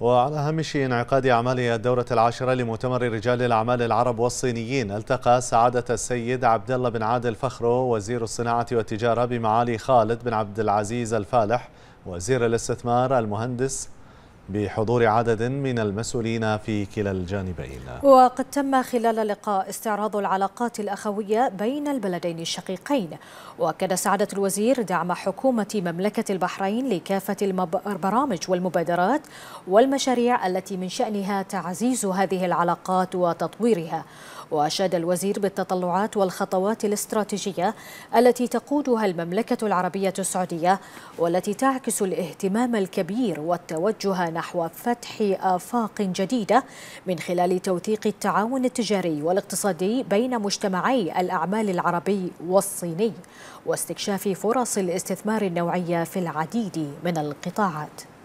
وعلى هامش انعقاد أعمال الدورة العاشرة لمؤتمر رجال الأعمال العرب والصينيين ألتقى سعادة السيد عبد الله بن عادل فخرو وزير الصناعة والتجارة بمعالي خالد بن عبد العزيز الفالح وزير الاستثمار المهندس بحضور عدد من المسؤولين في كلا الجانبين. وقد تم خلال اللقاء استعراض العلاقات الأخوية بين البلدين الشقيقين. وأكد سعادة الوزير دعم حكومة مملكة البحرين لكافة البرامج والمبادرات والمشاريع التي من شأنها تعزيز هذه العلاقات وتطويرها. وأشاد الوزير بالتطلعات والخطوات الاستراتيجية التي تقودها المملكة العربية السعودية والتي تعكس الاهتمام الكبير والتوجه نحو فتح آفاق جديدة من خلال توثيق التعاون التجاري والاقتصادي بين مجتمعي الأعمال العربي والصيني واستكشاف فرص الاستثمار النوعية في العديد من القطاعات.